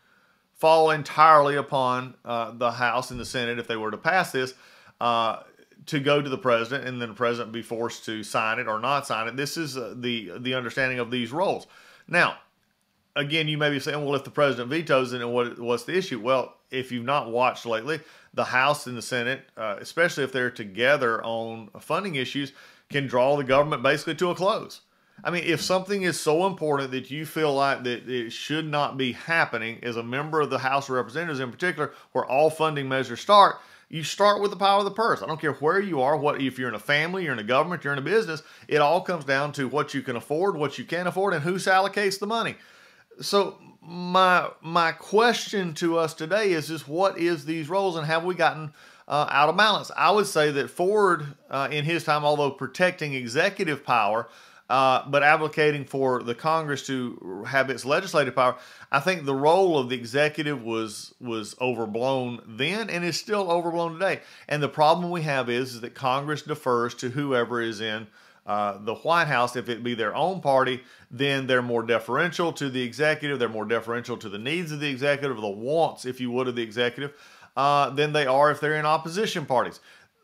fall entirely upon uh, the House and the Senate if they were to pass this. Uh, to go to the president and then the president be forced to sign it or not sign it. This is uh, the the understanding of these roles. Now, again, you may be saying, well, if the president vetoes it, what what's the issue? Well, if you've not watched lately, the House and the Senate, uh, especially if they're together on funding issues, can draw the government basically to a close. I mean, if something is so important that you feel like that it should not be happening as a member of the House of Representatives in particular, where all funding measures start, you start with the power of the purse. I don't care where you are, what if you're in a family, you're in a government, you're in a business, it all comes down to what you can afford, what you can't afford, and who allocates the money. So my my question to us today is just what is these roles and have we gotten uh, out of balance? I would say that Ford, uh, in his time, although protecting executive power, uh, but advocating for the Congress to have its legislative power. I think the role of the executive was was overblown then and is still overblown today. And the problem we have is, is that Congress defers to whoever is in uh, the White House. If it be their own party, then they're more deferential to the executive. They're more deferential to the needs of the executive, the wants, if you would, of the executive, uh, than they are if they're in opposition parties.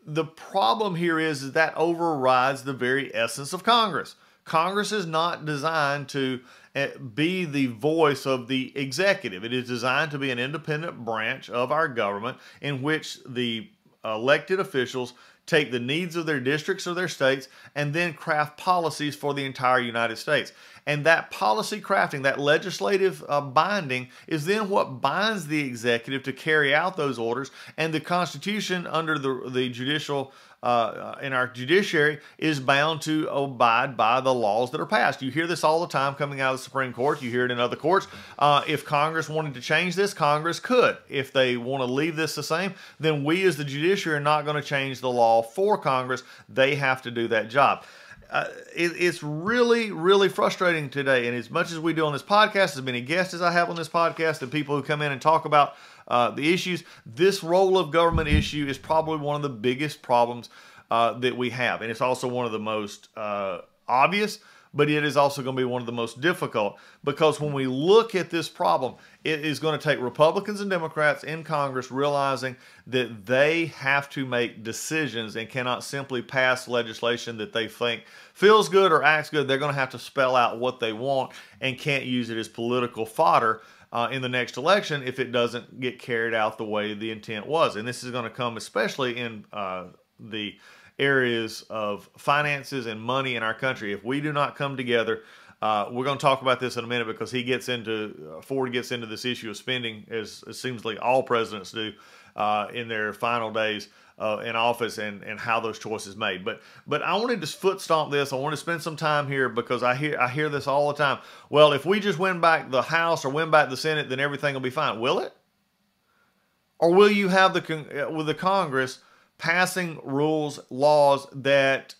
The problem here is, that overrides the very essence of Congress. Congress is not designed to eh, be the voice of the executive. It is designed to be an independent branch of our government in which the elected officials take the needs of their districts or their states and then craft policies for the entire United States. And that policy crafting, that legislative uh, binding, is then what binds the executive to carry out those orders. And the Constitution, under the, the judicial uh, in our judiciary is bound to abide by the laws that are passed. You hear this all the time coming out of the Supreme Court. You hear it in other courts. Uh, if Congress wanted to change this, Congress could. If they want to leave this the same, then we as the judiciary are not going to change the law for Congress. They have to do that job. Uh, it, it's really, really frustrating today. And as much as we do on this podcast, as many guests as I have on this podcast, and people who come in and talk about uh, the issues. This role of government issue is probably one of the biggest problems uh, that we have, and it's also one of the most uh, obvious. But it is also going to be one of the most difficult because when we look at this problem, it is going to take Republicans and Democrats in Congress realizing that they have to make decisions and cannot simply pass legislation that they think feels good or acts good. They're going to have to spell out what they want and can't use it as political fodder uh, in the next election if it doesn't get carried out the way the intent was. And this is going to come especially in uh, the areas of finances and money in our country. If we do not come together, uh, we're going to talk about this in a minute because he gets into uh, Ford gets into this issue of spending as it seems like all presidents do uh, in their final days uh, in office and, and how those choices made. But but I wanted to foot stomp this. I want to spend some time here because I hear I hear this all the time. Well, if we just win back the House or win back the Senate, then everything will be fine. Will it? Or will you have the uh, with the Congress passing rules, laws that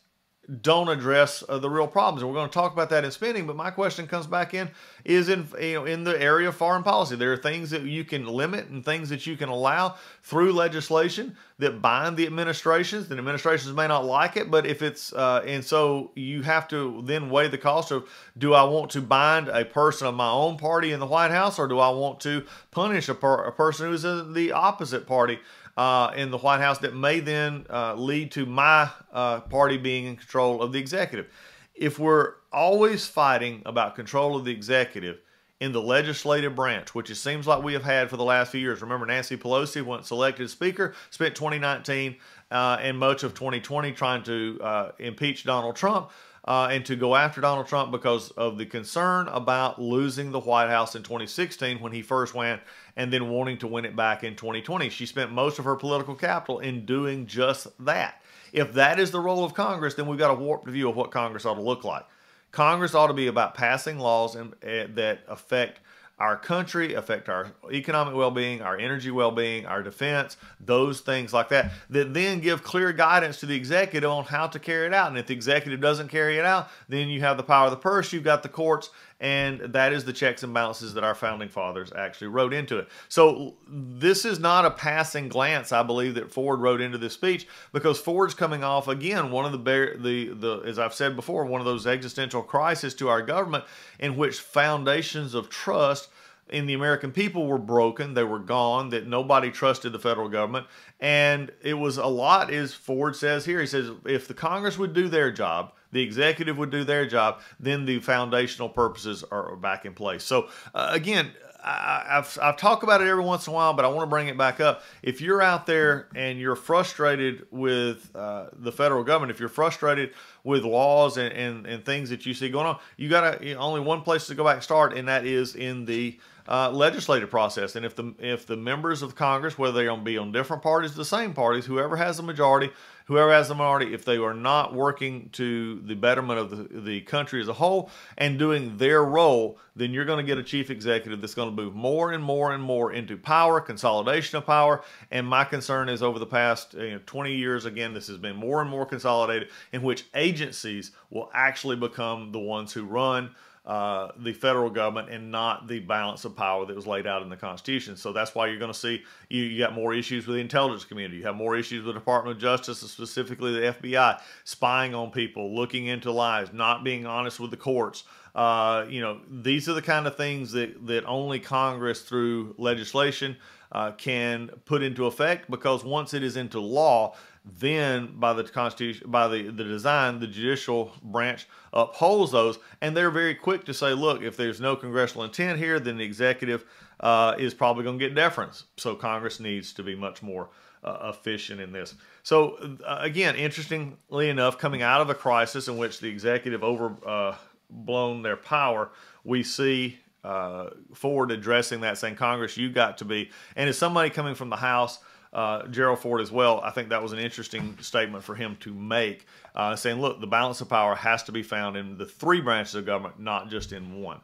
don't address uh, the real problems. And we're going to talk about that in spending, but my question comes back in is in you know in the area of foreign policy. There are things that you can limit and things that you can allow through legislation that bind the administrations. The administrations may not like it, but if it's uh, and so you have to then weigh the cost of do I want to bind a person of my own party in the White House or do I want to punish a, per- a person who's in the opposite party? Uh, in the White House that may then uh, lead to my uh, party being in control of the executive. If we're always fighting about control of the executive in the legislative branch, which it seems like we have had for the last few years, remember Nancy Pelosi, once elected Speaker, spent 2019 uh, and much of 2020 trying to uh, impeach Donald Trump uh, and to go after Donald Trump because of the concern about losing the White House in 2016 when he first went and then wanting to win it back in 2020. She spent most of her political capital in doing just that. If that is the role of Congress, then we've got a warped view of what Congress ought to look like. Congress ought to be about passing laws and, uh, that affect our country, affect our economic well being, our energy well being, our defense, those things like that, that then give clear guidance to the executive on how to carry it out. And if the executive doesn't carry it out, then you have the power of the purse, you've got the courts, and that is the checks and balances that our founding fathers actually wrote into it. So this is not a passing glance, I believe, that Ford wrote into this speech because Ford's coming off again one of the the the as I've said before, one of those existential crises to our government in which foundations of trust in the American people were broken. They were gone, that nobody trusted the federal government. And it was a lot, as Ford says here. He says, if the Congress would do their job, the executive would do their job, then the foundational purposes are back in place. So, uh, again, I, have I've talked about it every once in a while, but I want to bring it back up. If you're out there and you're frustrated with uh, the federal government, if you're frustrated with laws and, and, and things that you see going on, you got to only one place to go back and start, and that is in the uh, legislative process. And if the if the members of Congress, whether they're be on different parties, the same parties, whoever has the majority, whoever has the minority, if they are not working to the betterment of the, the country as a whole and doing their role, then you're going to get a chief executive that's going to move more and more and more into power, consolidation of power. And my concern is over the past you know, 20 years, again, this has been more and more consolidated, in which agencies will actually become the ones who run uh, the federal government and not the balance of power that was laid out in the Constitution. So that's why you're going to see you, you got more issues with the intelligence community. You have more issues with the Department of Justice, specifically the FBI, spying on people, looking into lies, not being honest with the courts. Uh, you know, these are the kind of things that, that only Congress through legislation uh, can put into effect because once it is into law, then by the constitution by the, the design the judicial branch upholds those and they're very quick to say look if there's no congressional intent here then the executive uh, is probably going to get deference. So congress needs to be much more uh, efficient in this. So uh, again interestingly enough coming out of a crisis in which the executive overblown uh, their power we see uh, Ford addressing that saying congress you got to be and as somebody coming from the house uh, Gerald Ford as well. I think that was an interesting statement for him to make, uh, saying, look, the balance of power has to be found in the three branches of government, not just in one.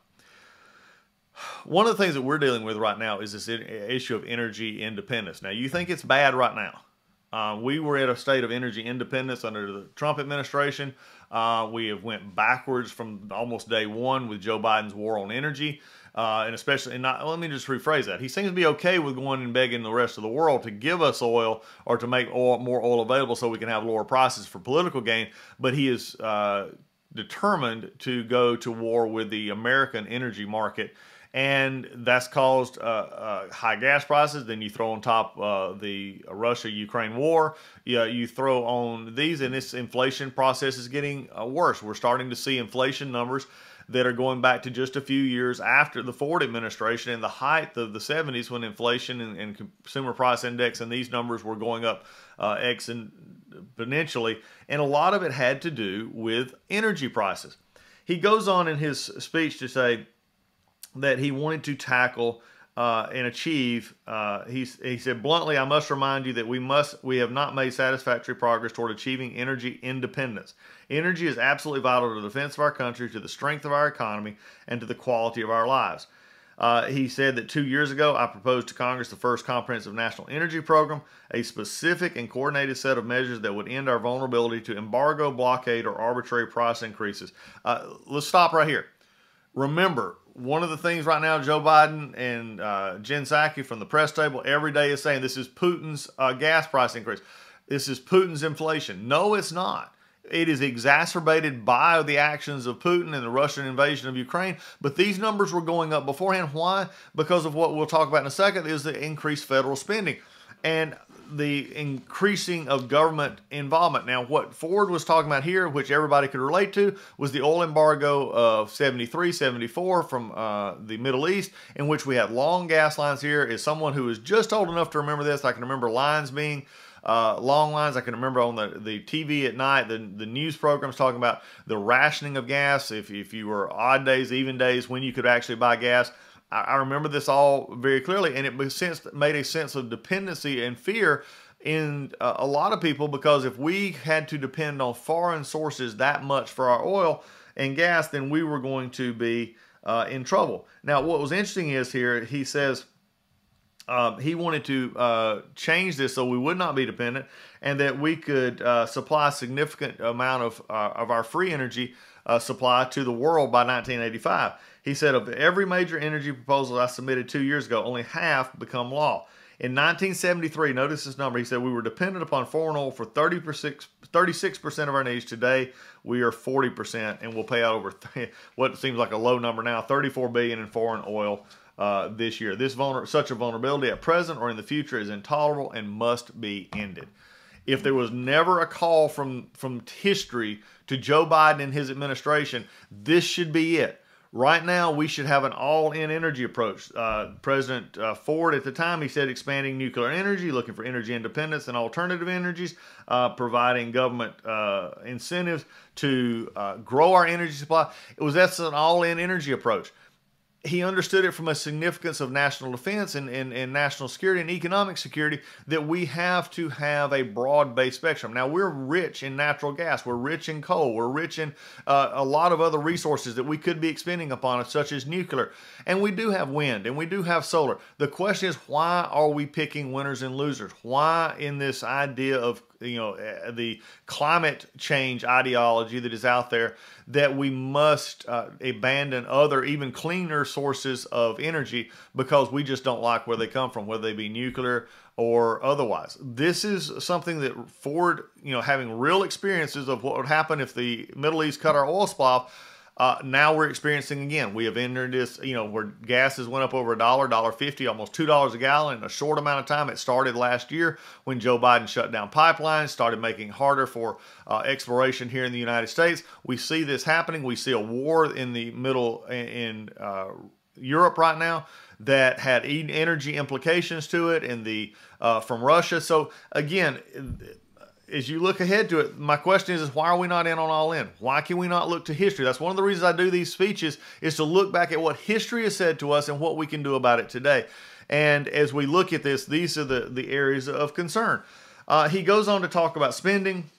One of the things that we're dealing with right now is this issue of energy independence. Now, you think it's bad right now. Uh, we were at a state of energy independence under the Trump administration. Uh, we have went backwards from almost day one with Joe Biden's war on energy. Uh, and especially, and not, let me just rephrase that. He seems to be okay with going and begging the rest of the world to give us oil or to make oil, more oil available so we can have lower prices for political gain. But he is uh, determined to go to war with the American energy market. And that's caused uh, uh high gas prices. Then you throw on top uh, the Russia-Ukraine war. Yeah, you throw on these, and this inflation process is getting uh, worse. We're starting to see inflation numbers that are going back to just a few years after the Ford administration and the height of the 70s when inflation and, and consumer price index and these numbers were going up uh, exponentially. And a lot of it had to do with energy prices. He goes on in his speech to say that he wanted to tackle uh, and achieve. Uh, he, he said bluntly, I must remind you that we must we have not made satisfactory progress toward achieving energy independence. Energy is absolutely vital to the defense of our country, to the strength of our economy, and to the quality of our lives. Uh, he said that two years ago, I proposed to Congress the first comprehensive national energy program, a specific and coordinated set of measures that would end our vulnerability to embargo, blockade, or arbitrary price increases. Uh, let's stop right here. Remember, one of the things right now, Joe Biden and uh, Jen Psaki from the press table every day is saying this is Putin's uh, gas price increase. This is Putin's inflation. No, it's not. It is exacerbated by the actions of Putin and the Russian invasion of Ukraine. But these numbers were going up beforehand. Why? Because of what we'll talk about in a second is the increased federal spending. And the increasing of government involvement. Now, what Ford was talking about here, which everybody could relate to, was the oil embargo of 73, 74 from uh, the Middle East, in which we had long gas lines here. As someone who is just old enough to remember this, I can remember lines being uh, long lines. I can remember on the, the TV at night, the, the news programs talking about the rationing of gas. If, if you were odd days, even days, when you could actually buy gas. I, remember this all very clearly, and it sense, made a sense of dependency and fear in uh, a lot of people because if we had to depend on foreign sources that much for our oil and gas, then we were going to be uh, in trouble. Now, what was interesting is here, he says uh, he wanted to uh, change this so we would not be dependent and that we could uh, supply a significant amount of, uh, of our free energy supply to the world by 1985. He said, of every major energy proposal I submitted two years ago, only half become law. In 1973, notice this number. He said we were dependent upon foreign oil for 36 percent of our needs. Today, we are 40 percent, and we'll pay out over what seems like a low number now, 34 billion in foreign oil uh, this year. This vulner- such a vulnerability at present or in the future is intolerable and must be ended. If there was never a call from from history to Joe Biden and his administration, this should be it. Right now, we should have an all-in energy approach. Uh, President uh, Ford, at the time, he said expanding nuclear energy, looking for energy independence and alternative energies, uh, providing government uh, incentives to uh, grow our energy supply. It was that's an all-in energy approach he understood it from a significance of national defense and, and, and, national security and economic security that we have to have a broad-based spectrum. Now, we're rich in natural gas. We're rich in coal. We're rich in uh, a lot of other resources that we could be expending upon, such as nuclear. And we do have wind and we do have solar. The question is, why are we picking winners and losers? Why in this idea of you know eh, the climate change ideology that is out there that we must uh, abandon other even cleaner sources of energy because we just don't like where they come from whether they be nuclear or otherwise. This is something that ford you know having real experiences of what would happen if the middle east cut our oil supply uh, now we're experiencing again. We have entered this, you know, where gases went up over a dollar, dollar fifty, almost two dollars a gallon in a short amount of time. It started last year when Joe Biden shut down pipelines, started making harder for uh, exploration here in the United States. We see this happening. We see a war in the middle in uh, Europe right now that had energy implications to it, and the uh, from Russia. So again as you look ahead to it, my question is, is why are we not in on all in? Why can we not look to history? That's one of the reasons I do these speeches is to look back at what history has said to us and what we can do about it today. And as we look at this, these are the, the areas of concern. Uh, he goes on to talk about spending,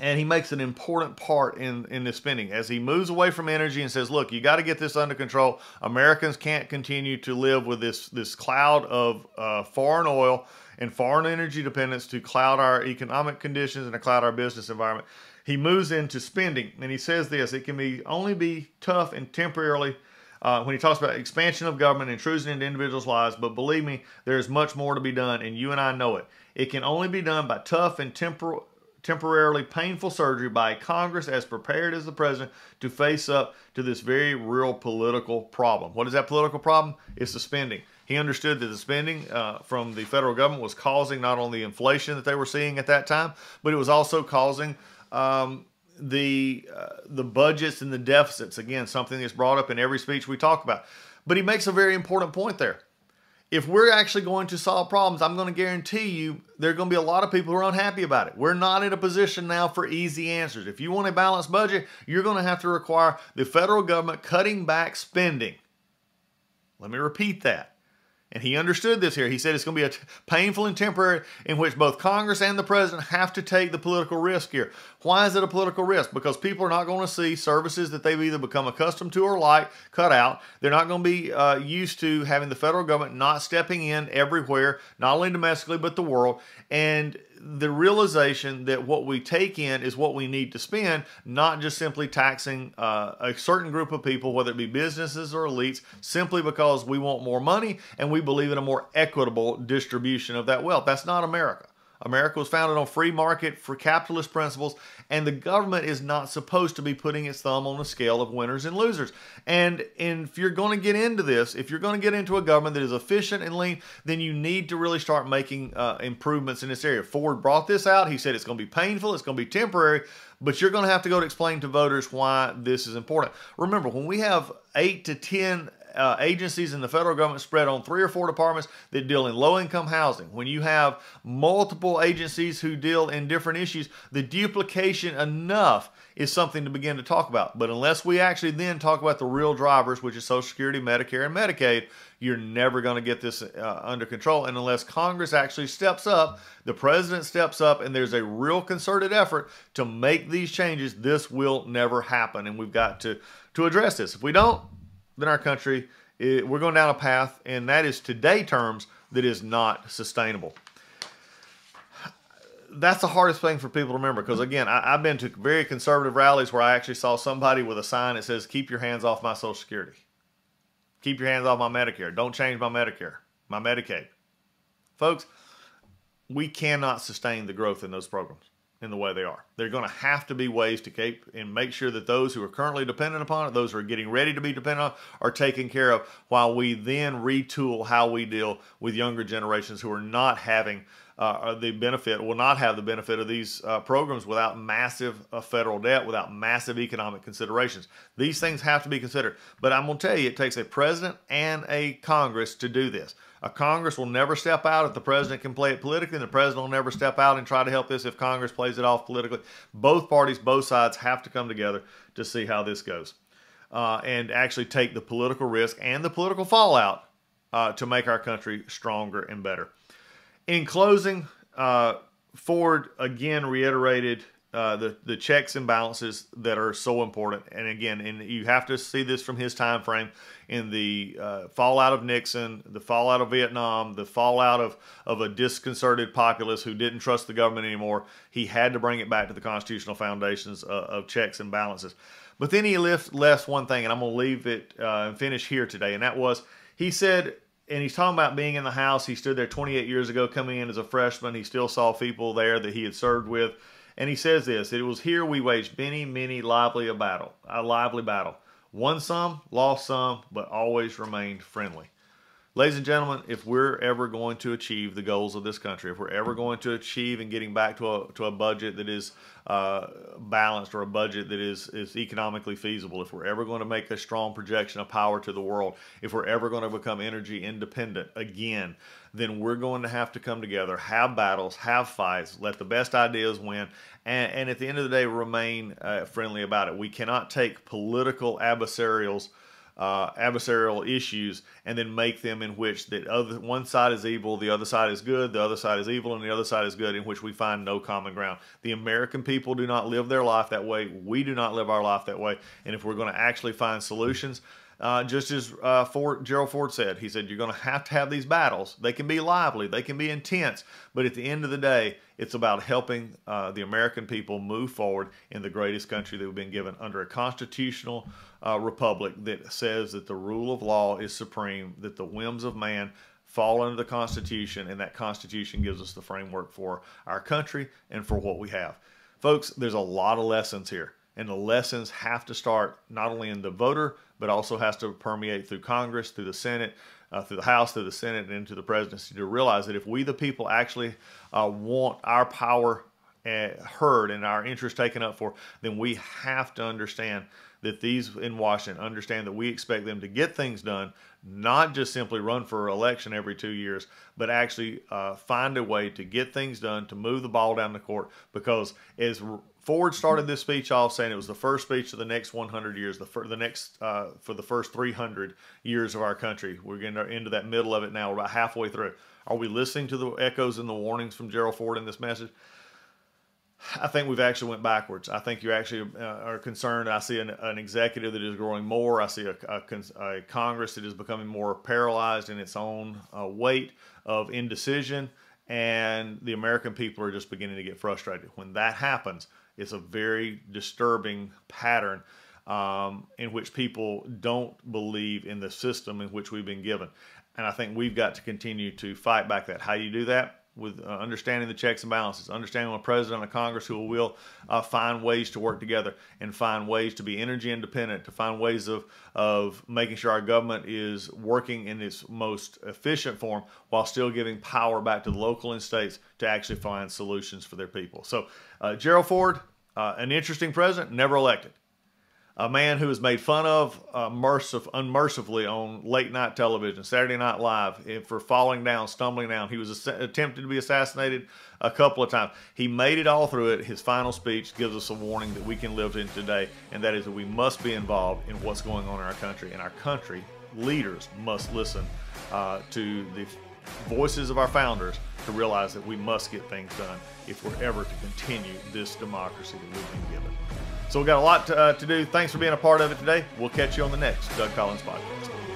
and he makes an important part in, in this spending as he moves away from energy and says, look, you got to get this under control. Americans can't continue to live with this, this cloud of uh, foreign oil and foreign energy dependence to cloud our economic conditions and to cloud our business environment. He moves into spending, and he says this: it can be only be tough and temporarily. Uh, when he talks about expansion of government intrusion into individuals' lives, but believe me, there is much more to be done, and you and I know it. It can only be done by tough and tempor- temporarily painful surgery by Congress as prepared as the president to face up to this very real political problem. What is that political problem? It's the spending. He understood that the spending uh, from the federal government was causing not only inflation that they were seeing at that time, but it was also causing um, the uh, the budgets and the deficits. Again, something that's brought up in every speech we talk about. But he makes a very important point there. If we're actually going to solve problems, I'm going to guarantee you there are going to be a lot of people who are unhappy about it. We're not in a position now for easy answers. If you want a balanced budget, you're going to have to require the federal government cutting back spending. Let me repeat that. And he understood this here. He said it's going to be a painful and temporary in which both Congress and the president have to take the political risk here. Why is it a political risk? Because people are not going to see services that they've either become accustomed to or like cut out. They're not going to be uh, used to having the federal government not stepping in everywhere, not only domestically, but the world. And the realization that what we take in is what we need to spend, not just simply taxing uh, a certain group of people, whether it be businesses or elites, simply because we want more money and we believe in a more equitable distribution of that wealth. That's not America. America was founded on free market for capitalist principles, and the government is not supposed to be putting its thumb on the scale of winners and losers. And, and if you're going to get into this, if you're going to get into a government that is efficient and lean, then you need to really start making uh, improvements in this area. Ford brought this out. He said it's going to be painful, it's going to be temporary, but you're going to have to go to explain to voters why this is important. Remember, when we have eight to 10 uh, agencies in the federal government spread on three or four departments that deal in low income housing, when you have multiple agencies who deal in different issues, the duplication enough is something to begin to talk about. But unless we actually then talk about the real drivers, which is Social Security, Medicare, and Medicaid, you're never going to get this uh, under control. And unless Congress actually steps up, the president steps up, and there's a real concerted effort to make these changes, this will never happen. And we've got to, to address this. If we don't, then our country, it, we're going down a path, and that is today terms that is not sustainable. That's the hardest thing for people to remember because, again, I, have been to very conservative rallies where I actually saw somebody with a sign that says, Keep your hands off my Social Security. Keep your hands off my Medicare. Don't change my Medicare, my Medicaid. folks, we cannot sustain the growth in those programs in the way they are. There are going to have to be ways to keep and make sure that those who are currently dependent upon it, those who are getting ready to be dependent on, are taken care of while we then retool how we deal with younger generations who are not having uh, the benefit, will not have the benefit of these uh, programs without massive uh, federal debt, without massive economic considerations. These things have to be considered. But I'm going to tell you, it takes a president and a Congress to do this. A Congress will never step out if the president can play it politically, and the president will never step out and try to help this if Congress plays it off politically. Both parties, both sides have to come together to see how this goes uh, and actually take the political risk and the political fallout uh, to make our country stronger and better. In closing, uh, Ford again reiterated uh, the the checks and balances that are so important. And again, and you have to see this from his time frame in the uh, fallout of Nixon, the fallout of Vietnam, the fallout of of a disconcerted populace who didn't trust the government anymore. He had to bring it back to the constitutional foundations of, uh, of checks and balances. But then he left left one thing, and I'm going to leave it uh, and finish here today, and that was he said and he's talking about being in the house. He stood there 28 years ago, coming in as a freshman. He still saw people there that he had served with. And he says this It was here we waged many, many lively a battle, a lively battle. Won some, lost some, but always remained friendly. Ladies and gentlemen, if we're ever going to achieve the goals of this country, if we're ever going to achieve and getting back to a, to a budget that is uh, balanced or a budget that is, is economically feasible, if we're ever going to make a strong projection of power to the world, if we're ever going to become energy independent again, then we're going to have to come together, have battles, have fights, let the best ideas win, and, and at the end of the day, remain uh, friendly about it. We cannot take political adversarials uh, adversarial issues and then make them in which that other one side is evil, the other side is good, the other side is evil, and the other side is good, in which we find no common ground. The American people do not live their life that way. We do not live our life that way. And if we're going to actually find solutions, uh, just as uh, Ford, Gerald Ford said, he said, You're going to have to have these battles. They can be lively, they can be intense, but at the end of the day, it's about helping uh, the American people move forward in the greatest country that we've been given under a constitutional uh, republic that says that the rule of law is supreme, that the whims of man fall under the Constitution, and that Constitution gives us the framework for our country and for what we have. Folks, there's a lot of lessons here, and the lessons have to start not only in the voter, but also has to permeate through Congress, through the Senate, uh, through the House, through the Senate, and into the presidency to realize that if we, the people, actually uh, want our power uh, heard and our interest taken up for, then we have to understand that these in Washington understand that we expect them to get things done, not just simply run for election every two years, but actually uh, find a way to get things done, to move the ball down the court. Because as Ford started this speech off saying it was the first speech of the next 100 years, the, fir- the next uh, for the first 300 years of our country. We're getting into that middle of it now. We're about halfway through. Are we listening to the echoes and the warnings from Gerald Ford in this message? I think we've actually went backwards. I think you actually uh, are concerned. I see an, an, executive that is growing more. I see a, a, a, Congress that is becoming more paralyzed in its own uh, weight of indecision, and the American people are just beginning to get frustrated. When that happens, it's a very disturbing pattern um, in which people don't believe in the system in which we've been given. And I think we've got to continue to fight back that. How do you do that? With uh, understanding the checks and balances, understanding a president of Congress who will uh, find ways to work together and find ways to be energy independent, to find ways of, of making sure our government is working in its most efficient form while still giving power back to the local and states to actually find solutions for their people. So, uh, Gerald Ford, uh, an interesting president, never elected a man who was made fun of uh, mercif- unmercifully on late night television, Saturday Night Live, for falling down, stumbling down. He was ass- attempted to be assassinated a couple of times. He made it all through it. His final speech gives us a warning that we can live in today, and that is that we must be involved in what's going on in our country. And our country leaders must listen uh, to the voices of our founders to realize that we must get things done if we're ever to continue this democracy that we've been given. So we've got a lot to, uh, to do. Thanks for being a part of it today. We'll catch you on the next Doug Collins podcast.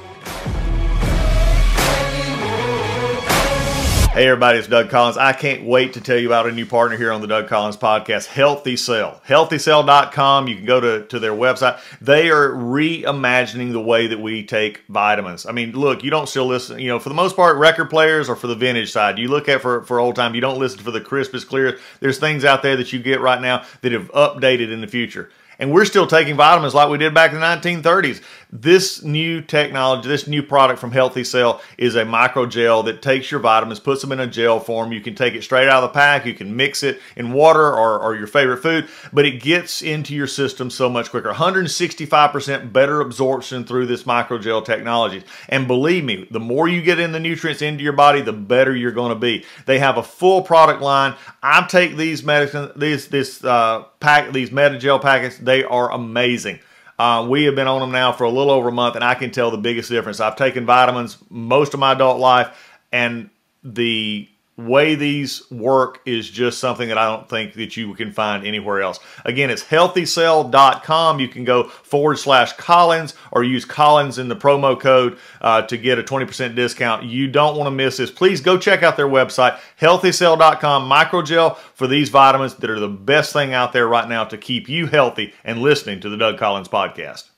Hey everybody, it's Doug Collins. I can't wait to tell you about a new partner here on the Doug Collins podcast, Healthy Cell. HealthyCell.com. You can go to, to their website. They are reimagining the way that we take vitamins. I mean, look, you don't still listen, you know, for the most part, record players or for the vintage side. You look at for, for old time, you don't listen for the crispest, clearest. There's things out there that you get right now that have updated in the future and we're still taking vitamins like we did back in the 1930s. This new technology, this new product from Healthy Cell is a micro gel that takes your vitamins, puts them in a gel form. You can take it straight out of the pack. You can mix it in water or, or your favorite food, but it gets into your system so much quicker. 165% better absorption through this micro gel technology. And believe me, the more you get in the nutrients into your body, the better you're going to be. They have a full product line. I take these medicine, these this uh, pack, these Metagel packets. They are amazing. Uh, we have been on them now for a little over a month, and I can tell the biggest difference. I've taken vitamins most of my adult life, and the way these work is just something that I don't think that you can find anywhere else. Again, it's healthycell.com. You can go forward slash Collins or use Collins in the promo code uh, to get a 20% discount. You don't want to miss this. Please go check out their website, healthycell.com. Microgel for these vitamins that are the best thing out there right now to keep you healthy and listening to the Doug Collins podcast.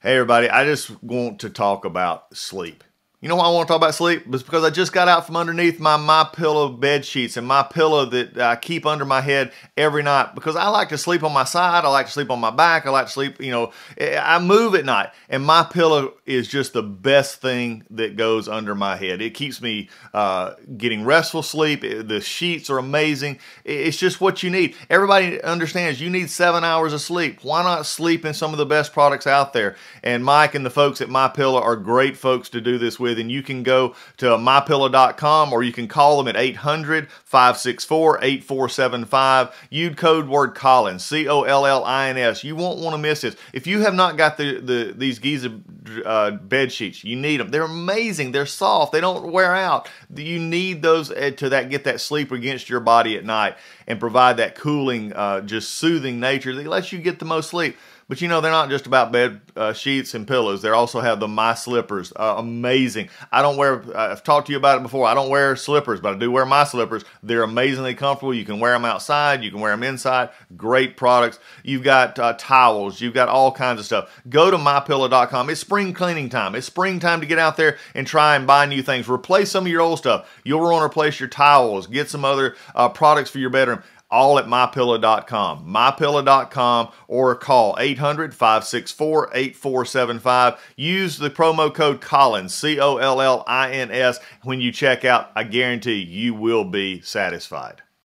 Hey, everybody, I just want to talk about sleep. You know why I want to talk about sleep? It's because I just got out from underneath my My Pillow bed sheets and my pillow that I keep under my head every night because I like to sleep on my side. I like to sleep on my back. I like to sleep, you know, eh, I move at night and my pillow is just the best thing that goes under my head. It keeps me uh, getting restful sleep. The sheets are amazing. It's just what you need. Everybody understands you need seven hours of sleep. Why not sleep in some of the best products out there? And Mike and the folks at My Pillow are great folks to do this with and you can go to mypillow.com or you can call them at 800 564 8475. Use code word Collins, C O L L I N S. You won't want to miss this. If you have not got the, the these Giza uh, bed sheets, you need them. They're amazing. They're soft. They don't wear out. You need those uh, to that get that sleep against your body at night and provide that cooling, uh, just soothing nature that lets you get the most sleep. But you know, they're not just about bed uh, sheets and pillows. They also have the My Slippers. Uh, amazing. I don't wear, I've talked to you about it before. I don't wear slippers, but I do wear My Slippers. They're amazingly comfortable. You can wear them outside. You can wear them inside. Great products. You've got uh, towels. You've got all kinds of stuff. Go to mypillow.com. It's spring cleaning time. It's springtime to get out there and try and buy new things. Replace some of your old stuff. You'll want to replace your towels. Get some other uh, products for your bedroom all at mypillow.com. Mypillow.com or call 800 564 8475. Use the promo code Collins, C O L L I N S, when you check out. I guarantee you will be satisfied.